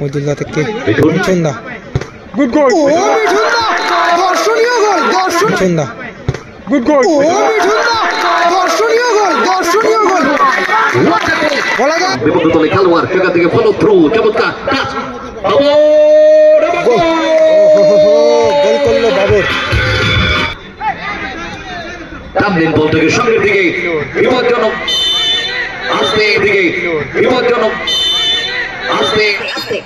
মজুলদা থেকে Mithun. মিঠুনদা। Good goal ও মিঠুনদা। দর্শনীয় গোল দর্শন মিঠুনদা। গুড গোল ও মিঠুনদা। দর্শনীয় গোল দর্শনীয় গোল। বলা যায় বিপক্ষ দলে খেলোয়াড় সেখান থেকে ফলো থ্রু চমৎকার টাচ গোল গোল করল বাবর। টামলিন বল থেকে সামনের দিকে বিপজ্জনক। আসতে দিকে বিপজ্জনক। আসতে আস্তে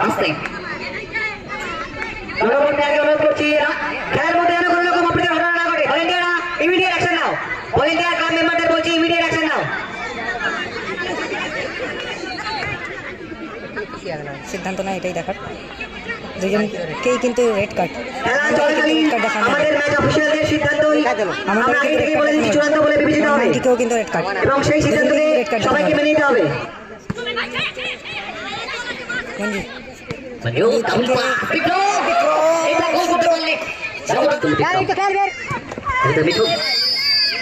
আস্তে জনগণকে আগে অনুরোধ করছি খেলার মধ্যে যেন কোনো রকম অপ্রীতিকর ঘটনা না ঘটে ভলেন্টিয়াররা immediate action now volunteer club মেম্বারদের বলছি ইমিডিয়েট অ্যাকশন নাও সিদ্ধান্ত না এটাই দেখার দুজনকেই কিন্তু রেড কার্ড আমাদের ম্যাচ অফিসিয়ালদের সিদ্ধান্তই আমরা আগে থেকেই বলে দিচ্ছি চূড়ান্ত বলে বিবেচিত হবে। কিন্তু রেড কার্ড এবং সেই সিদ্ধান্তকে সবাইকে মেনে নিতে হবে। মঞ্জু মঞ্জু কাউন্টার বিক্রম এটা গোল করতে পারলে এটা মিঠুন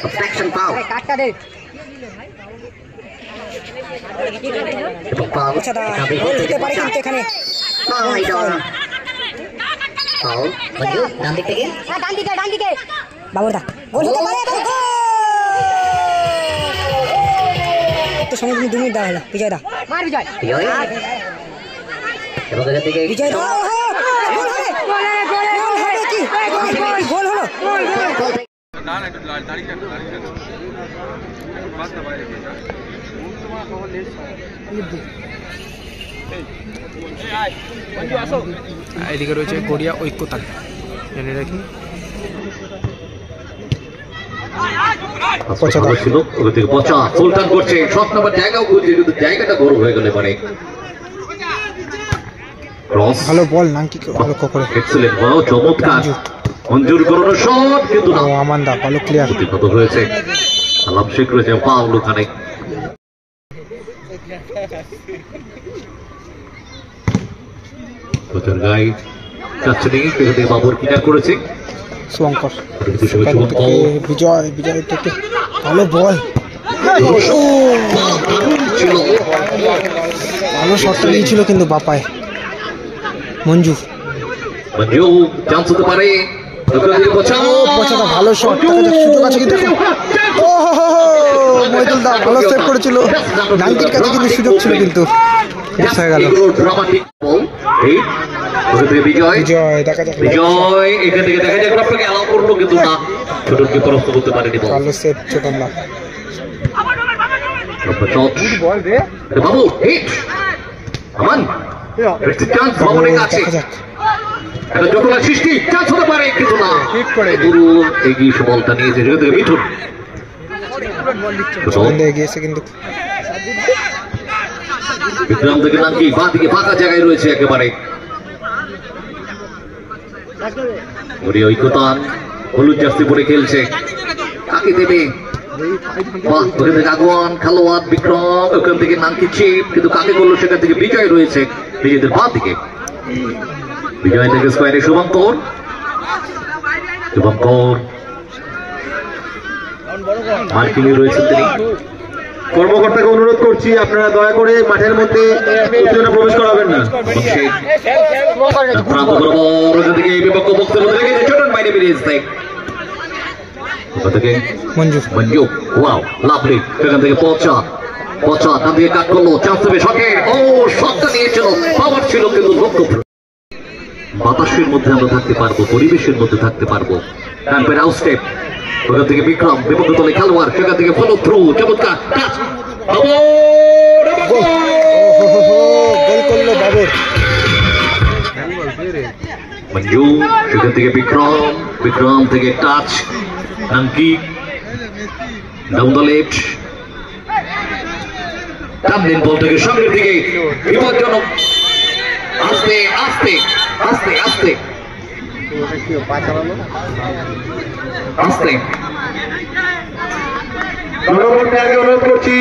অবস্ট্রাকশন ফাউল কার্ডটা দে এবং ফাউল আচ্ছা দা গোল দিতে পারে কিন্তু এখানে ফাউল মঞ্জু ডান দিক থেকে বাবুর দা গোল হতে পারে এখন গোল! তো সঙ্গে কিন্তু দু মিনিট দেওয়া হলো বিজয় দা। বিজয়। এবং বিজয় দা গোল? গোল হলো? এদিকে রয়েছে গড়িয়া ঐক্যতান জেনে রাখি। ছিল ওখান থেকে পচা। সুলতান করছে শট নাম্বার জায়গাও করছে কিন্তু জায়গাটা বড় হয়ে গেলে মানে ক্রস ভালো বল নাঙ্কিকে ভালো করে। এক্সেলেন্ট বড় চমৎকার। মঞ্জুর করানো শট কিন্তু না। ও ভালো ক্লিয়ার প্রতিহত হয়েছে। আলাম শেখ রয়েছে পাউল ওখানে। কোচের গাই কাছে নেই সেখান থেকে করেছে। শুভঙ্কর সেখান থেকে বিজয় বিজয় থেকে ভালো বল। ভালো শটটা নিয়েছিল কিন্তু বাপায় মঞ্জু। মঞ্জু চান্স হতে পারে। ভালো শট। সুযোগ আছে কিন্তু মহিদুল দা ভালো সেভ করেছিল। নাইনটির কাছে কিন্তু সুযোগ ছিল কিন্তু। হয়ে গেল। ওখান থেকে বিজয়। বিজয় দেখা যাক বিজয় এখান থেকে দেখা যায় আপনাকে অ্যালাউ করল কিন্তু না। ছোটনকে পরাস্ত করতে পারেনি বল। ভালো সেভ ছোটন দা বল রে বাবু হিট আমান একটি চান্স ও, কাছে। দেখা যাক। একটা জটিল সৃষ্টি চান্স হতে পারে কিন্তু না। ঠিক করে গুরু এগিয়ে বলটা নিয়েছে সেখান থেকে মিঠুন। এগিয়েছে কিন্তু। বিক্রম থেকে নাকি বা দিকে ফাঁকা জায়গায় রয়েছে একেবারে। ওরে ঐক্যতান, হলুদ জাস্তি পরে খেলছে। কাকে দেবে? বাহ সেখান থেকে বিজয় রয়েছে নিজেদের বাঁ দিকে। বিজয় থেকে স্কোয়ারে শুভঙ্কর। শুভঙ্কর। মার্কিং এ রয়েছেন তিনি। কর্মকর্তাকে অনুরোধ করছি আপনারা দয়া করে মাঠের মধ্যে উত্তেজনা প্রবেশ করাবেন না। বাতাসের মধ্যে আমরা থাকতে পারব পরিবেশের মধ্যে থাকতে পারব। ক্যাম্পের আউট স্টেপ ওখান থেকে বিক্রম বিপক্ষ দলে খেলোয়াড় সেখান থেকে ফলো থ্রু চমৎকার টাচ গোল করল বাবর। মঞ্জু সেখান থেকে বিক্রম বিক্রম থেকে টাচ নাঙ্কি ডাউন দ্য লেফট টামলিন বল থেকে সামনের দিকে। বিপজ্জনক। আস্তে আস্তে আস্তে আস্তে। আস্তে জনগণকে আগে অনুরোধ করছি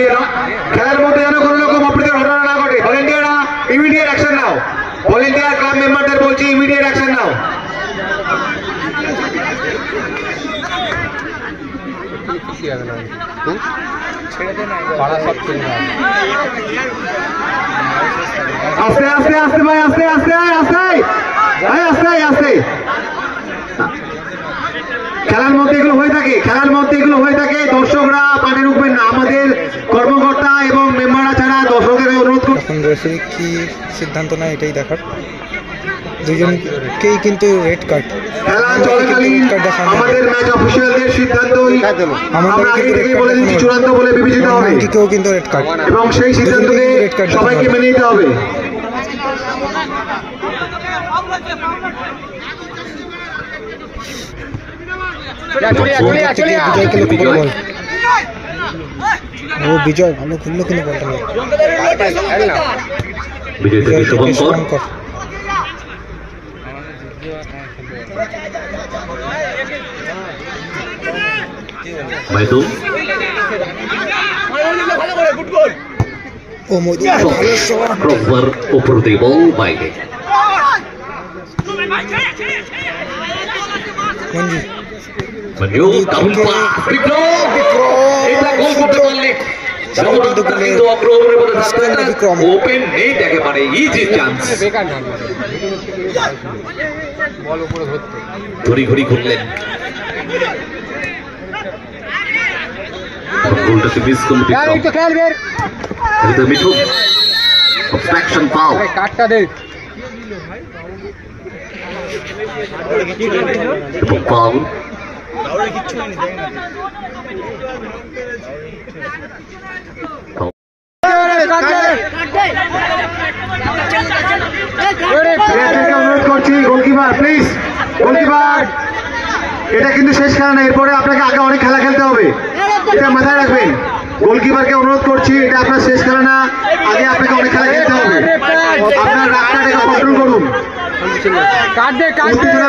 খেলার মধ্যে যেন কোনো রকম অপ্রীতিকর ঘটনা না ঘটে। ভলেন্টিয়াররা immediate action now. Volunteer club মেম্বারদের বলছি ইমিডিয়েট অ্যাকশন নাও। আস্তে আস্তে আস্তে ভাই আস্তে আস্তে আস্তে। খেলার মধ্যে এগুলো হয়ে থাকে খেলার মধ্যে এগুলো হয়ে থাকে। দর্শকরা পানে রুখবেন না। আমাদের কর্মকর্তা এবং মেম্বাররা ছাড়া দর্শকদের অনুরোধ করছি কি সিদ্ধান্ত নেয় এটাই দেখার। দুজনকেই কিন্তু রেড কার্ড খেলা চলাকালীন আমাদের ম্যাচ অফিসিয়ালদের সিদ্ধান্তই আমরা আগে থেকেই বলে দিচ্ছি চূড়ান্ত বলে বিবেচিত হবে। কিন্তু রেড কার্ড এবং সেই সিদ্ধান্তকে সবাইকে মেনে নিতে হবে। বিজয় খেলে খুব বল ও বিজয় ভালো খেললো কিন্তু বলটা নিয়ে বিজয় থেকে বিজয় থেকে শুভঙ্কর শুভঙ্কর মাইদুল ও মধু ভালো শট ক্রসবার উপর দিয়ে বল বাইরে মঞ্জু মঞ্জু দারুণ পাস বিক্রম এটা গোল করতে পারলে কিন্তু অগ্রগণের মধ্যে থাকবে না বিক্রম। ওপেন নেট একেবারে ইজি চান্স ঘড়ি ঘড়ি ঘুরলেন গোলটাকে মিস করল বিক্রম এটা মিঠুন অবস্ট্রাকশন পাও এবং পাউল রেফারিকে অনুরোধ করছি গোলকিপার প্লিজ গোলকিপার এটা কিন্তু শেষ খেলা না এরপরে আপনাকে আগে অনেক খেলা খেলতে হবে। এটা মাথায় রাখবেন গোলকিপারকে অনুরোধ করছি এটা আপনার শেষ খেলা না আগে আপনাকে অনেক খেলা খেলতে হবে। আপনার রাগটাকে কন্ট্রোল করুন।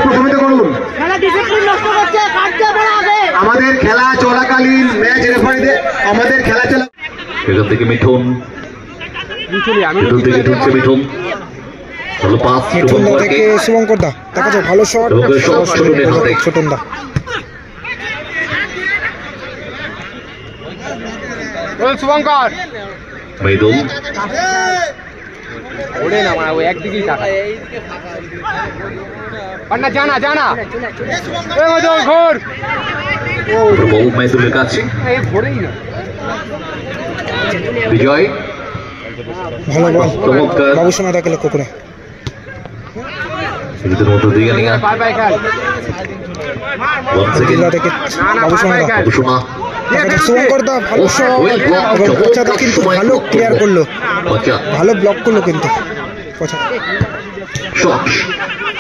প্রশমিত করুন খেলা ডিসিপ্লিন নষ্ট করছে কাটতে বড় আগে। আমাদের খেলা চলাকালীন ম্যাচ রেফারিদের আমাদের খেলা চলা এখান থেকে মিঠুন। মিঠুন থেকে ঢুকছে মিঠুন। ভালো পাস মিঠুন থেকে শুভঙ্কর দা দেখা যায় ভালো শট ছোটনের হাতে। ছোটন দা। শুভঙ্কর। মৃদুল ওরে না মানে ওই একদিকেই থাকা পান্না জানা জানা। এ মজল ঘোর। বল মৃদুলের কাছে এই ঘোরেই না। বিজয়? ভালো বল চমৎকার। বাবু সোনা দাকে লক্ষ্য করে নিজেদের মতো দিকে নিয়ে। বাই বাই খেল ওয়ান সেকেন্ড জেলা বাবু সোনা। দা ঘোষণা শুভঙ্কর দা ভালো এবং পচা দা কিন্তু ভালো ক্লিয়ার করল। ভালো ব্লক করল কিন্তু। পচা। শট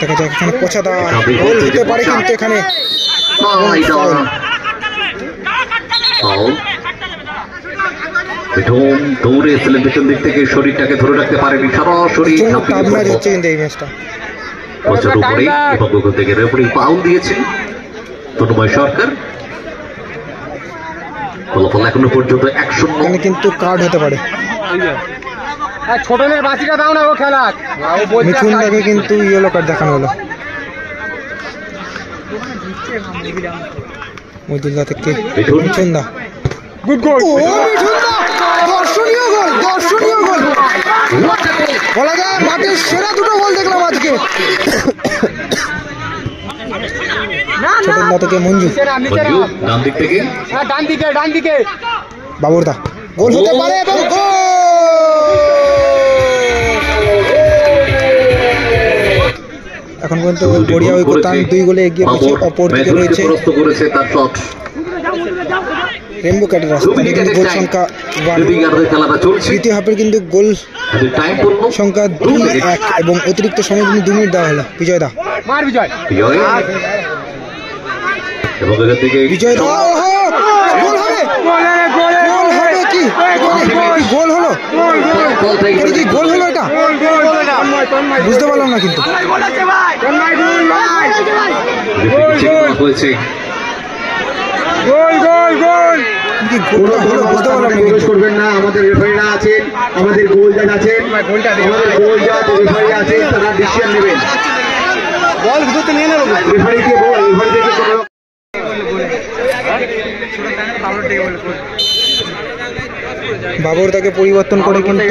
দেখা যায় এখানে পচা দা গোল হতে পারে কিন্তু এখানে। দৌড়ে এসেছিলেন দিক থেকে শরীরটাকে ধরে রাখতে পারেনি সরাসরি উপরে এবং থেকে রেফারি পাউল দিয়েছেন তন্ময় সরকার। ফলাফল এখনও পর্যন্ত এক শূন্য কিন্তু কার্ড হতে পারে। হ্যাঁ ছোটনের বাঁচিটা দাও না ও খেলা। বলছে দাকে কিন্তু ইয়েলো কার্ড দেখানো হলো। মহিদুল্লাহ থেকে। মিঠুন? দা। গুড গোল ও মিঠুন। দা! দর্শনীয় গোল দর্শনীয় গোল বলা যায় মাঠের সেরা দুটো গোল দেখলাম আজকে। ছোটন দা থেকে মঞ্জু। ডান দিক থেকে। হ্যাঁ ডান দিকে ডান দিকে। বাবুর গোল হতে পারে এবং এখন পর্যন্ত গড়িয়া ওই দুই গোলে এগিয়ে রয়েছে অপর দিকে রয়েছে। তার শট রেমবো মিনিটের কিন্তু গোল সংখ্যা ওয়ান। তৃতীয় হাফের কিন্তু গোল পড়ল সংখ্যা দু দুই মিনিট এক এবং অতিরিক্ত সময় কিন্তু দু মিনিট দেওয়া হলো। বিজয় দা। বিজয়। বিজয়। এবং এখান থেকে বিজয় দা গোল হবে। গোলে গোলে গোল হবে কি? গোল হলো? ফলাফল থেকে এটা কি গোল। হলো এটা? বুঝতে পারলাম না কিন্তু রেফারিকে চেক করা হয়েছে গোল গোল গোল। না। প্রবেশ করবেন না আমাদের রেফারিরা আছেন আমাদের গোল জাজ আছেন আমাদের গোল জাজ রেফারি আছেন তারা ডিসিশন নেবেন। বল ভিতরতে নিয়ে নেব। রেফারিকে বল কোনো বাবর তাকে পরিবর্তন করে কিন্তু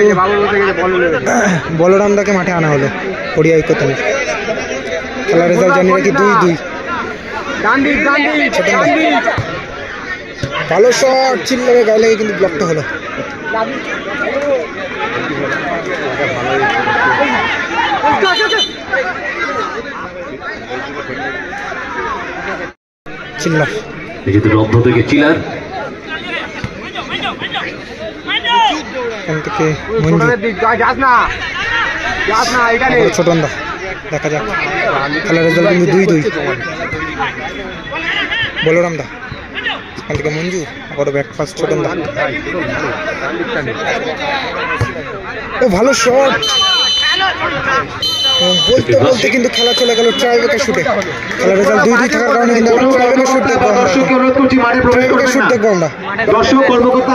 বলরাম দাকে মাঠে আনা হলো ওড়িয়া খেলার রেজাল্ট জানি নাকি দুই দুই ডান দিক ডান দিক ডান দিক ভালো শট চিল্লারে গায়ে লেগে কিন্তু ব্লকটা হলো। চিল্লা নিজেদের অর্ধ থেকে চিলার। এখান থেকে মঞ্জু ছোটনের দিক যা- যাস না যাস না এখানে আবার ছোটনদা। দেখা যাক। খেলার রেজাল্ট কিন্তু দুই দুই। বলরাম দা এখান থেকে মঞ্জু আবার ব্যাক ফার্স্ট দা ও ভালো শট বলতে বলতে কিন্তু খেলা চলে গেল ট্রাইবেকের শুটে খেলা রেজাল্ট দুই দুই থাকার কারণে কিন্তু এখন শুট দেখব আমরা ট্রাইবেকের শুট দেখব আমরা দর্শক কর্মকর্তা